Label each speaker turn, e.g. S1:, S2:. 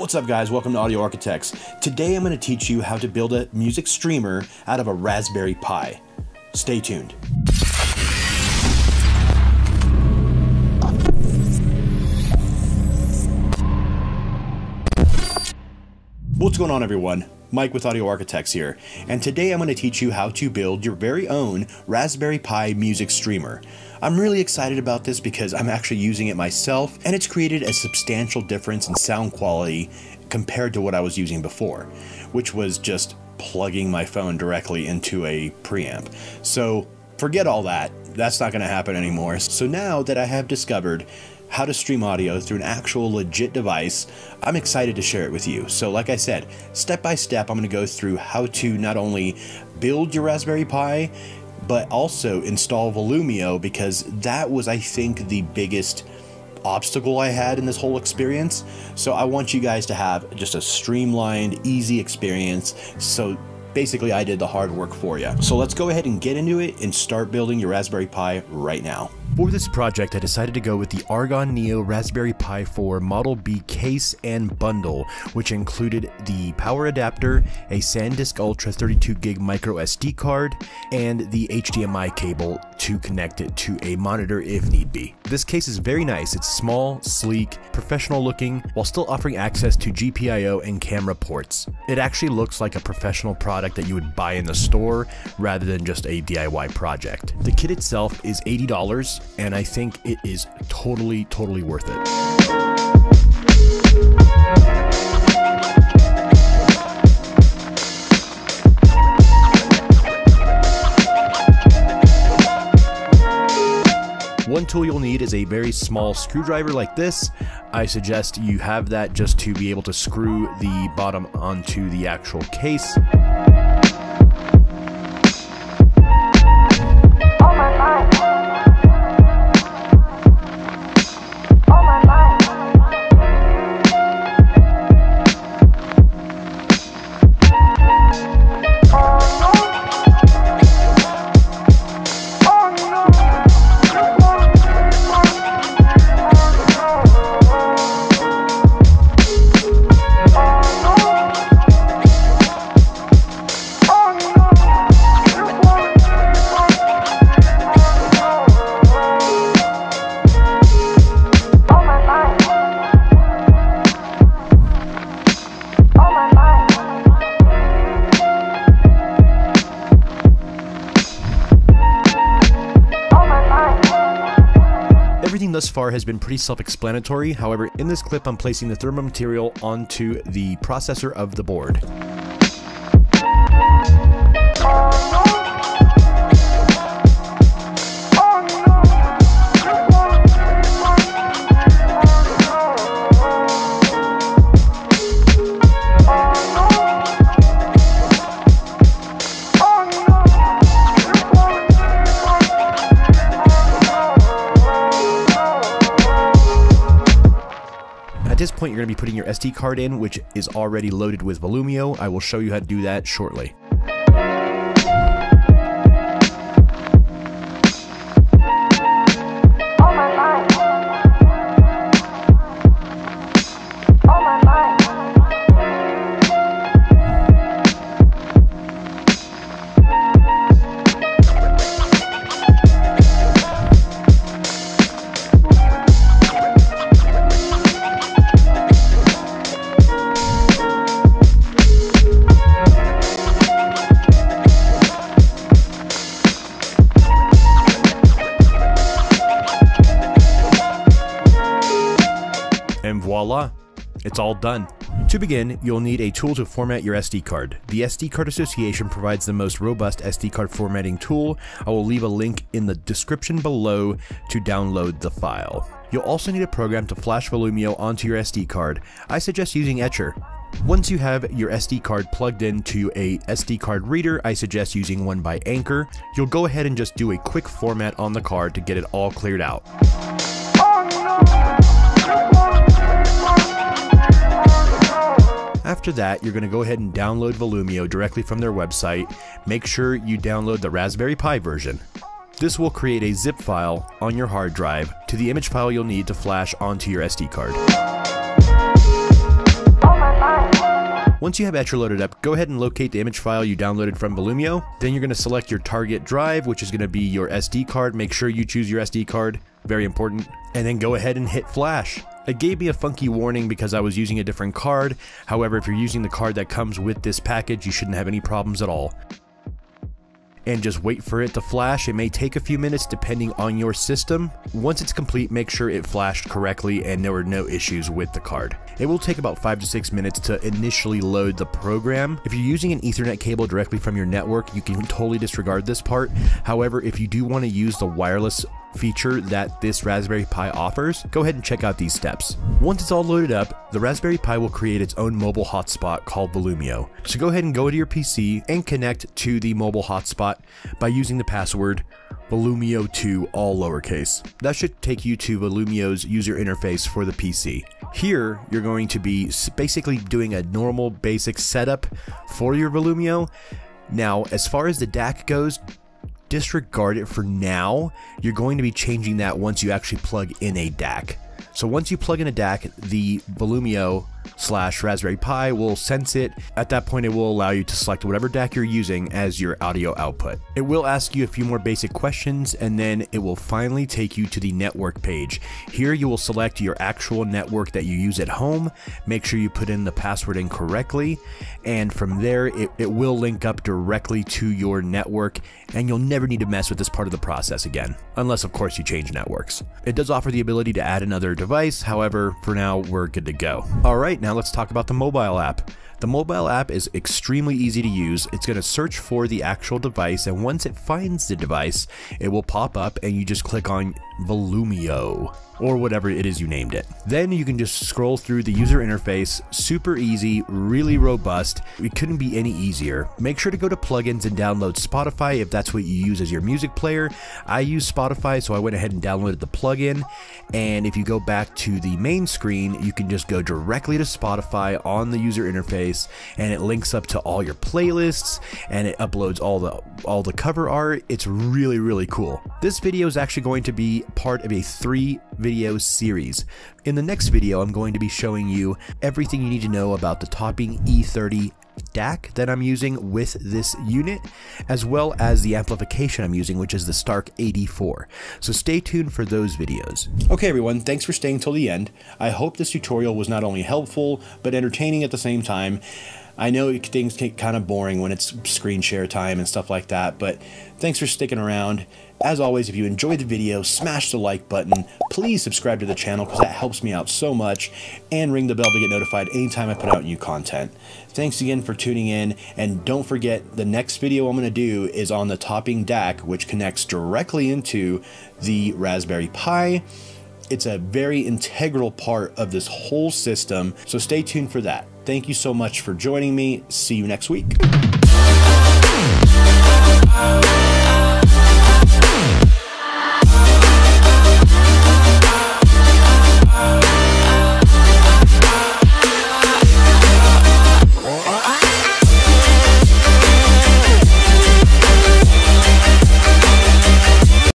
S1: What's up guys, welcome to Audio Arkitekts. Today I'm going to teach you how to build a music streamer out of a Raspberry Pi. Stay tuned. What's going on everyone? Mike with Audio Arkitekts here, and today I'm going to teach you how to build your very own Raspberry Pi music streamer. I'm really excited about this because I'm actually using it myself, and it's created a substantial difference in sound quality compared to what I was using before, which was just plugging my phone directly into a preamp. So forget all that, that's not going to happen anymore. So now that I have discovered how to stream audio through an actual legit device, I'm excited to share it with you. So like I said, step by step, I'm going to go through how to not only build your Raspberry Pi, but also install Volumio because that was, I think, the biggest obstacle I had in this whole experience. So I want you guys to have just a streamlined, easy experience. So basically I did the hard work for you. So let's go ahead and get into it and start building your Raspberry Pi right now. For this project, I decided to go with the Argon Neo Raspberry Pi 4 Model B case and bundle, which included the power adapter, a SanDisk Ultra 32GB micro SD card, and the HDMI cable to connect it to a monitor if need be. This case is very nice. It's small, sleek, professional looking, while still offering access to GPIO and camera ports. It actually looks like a professional product that you would buy in the store rather than just a DIY project. The kit itself is $80 and I think it is totally, totally worth it. One tool you'll need is a very small screwdriver like this. I suggest you have that just to be able to screw the bottom onto the actual case. Far has been pretty self-explanatory, however in this clip I'm placing the thermal material onto the processor of the board. Going to be putting your SD card in, which is already loaded with Volumio. I will show you how to do that shortly. Voila, it's all done. To begin, you'll need a tool to format your SD card. The SD Card Association provides the most robust SD card formatting tool. I will leave a link in the description below to download the file. You'll also need a program to flash Volumio onto your SD card. I suggest using Etcher. Once you have your SD card plugged into a SD card reader, I suggest using one by Anker. You'll go ahead and just do a quick format on the card to get it all cleared out. Oh, After that, you're going to go ahead and download Volumio directly from their website. Make sure you download the Raspberry Pi version. This will create a zip file on your hard drive to the image file you'll need to flash onto your SD card. Once you have Etcher loaded up, go ahead and locate the image file you downloaded from Volumio. Then you're going to select your target drive, which is going to be your SD card. Make sure you choose your SD card, very important. And then go ahead and hit flash. It gave me a funky warning because I was using a different card. However, if you're using the card that comes with this package, you shouldn't have any problems at all and just wait for it to flash. It may take a few minutes depending on your system. Once it's complete, make sure it flashed correctly and there were no issues with the card. It will take about 5 to 6 minutes to initially load the program. If you're using an ethernet cable directly from your network, you can totally disregard this part. However, if you do want to use the wireless feature that this Raspberry Pi offers, go ahead and check out these steps. Once it's all loaded up, the Raspberry Pi will create its own mobile hotspot called Volumio. So go ahead and go to your PC and connect to the mobile hotspot by using the password Volumio2 all lowercase. That should take you to Volumio's user interface for the PC. Here, you're going to be basically doing a normal basic setup for your Volumio. Now, as far as the DAC goes, disregard it for now. You're going to be changing that once you actually plug in a DAC. So once you plug in a DAC, the Volumio slash Raspberry Pi will sense it. At that point, it will allow you to select whatever DAC you're using as your audio output. It will ask you a few more basic questions and then it will finally take you to the network page. Here you will select your actual network that you use at home. Make sure you put in the password in correctly and from there it, it will link up directly to your network and you'll never need to mess with this part of the process again, unless of course you change networks. It does offer the ability to add another device, however, for now we're good to go. Now let's talk about the mobile app. The mobile app is extremely easy to use. It's going to search for the actual device, and once it finds the device, it will pop up and you just click on Volumio or whatever it is you named it. Then you can just scroll through the user interface, super easy, really robust. It couldn't be any easier. Make sure to go to plugins and download Spotify if that's what you use as your music player. I use Spotify, so I went ahead and downloaded the plugin. And if you go back to the main screen, you can just go directly to Spotify on the user interface and it links up to all your playlists and it uploads all the all the cover art. It's really really cool. This video is actually going to be part of a three video series. In the next video, I'm going to be showing you everything you need to know about the Topping E30 DAC that I'm using with this unit, as well as the amplification I'm using, which is the Stark 84. So stay tuned for those videos. Okay everyone, thanks for staying till the end. I hope this tutorial was not only helpful, but entertaining at the same time. I know things get kind of boring when it's screen share time and stuff like that, but thanks for sticking around. As always, if you enjoyed the video, smash the like button. Please subscribe to the channel because that helps me out so much. And ring the bell to get notified anytime I put out new content. Thanks again for tuning in. And don't forget, the next video I'm going to do is on the topping DAC, which connects directly into the Raspberry Pi. It's a very integral part of this whole system, so stay tuned for that. Thank you so much for joining me. See you next week.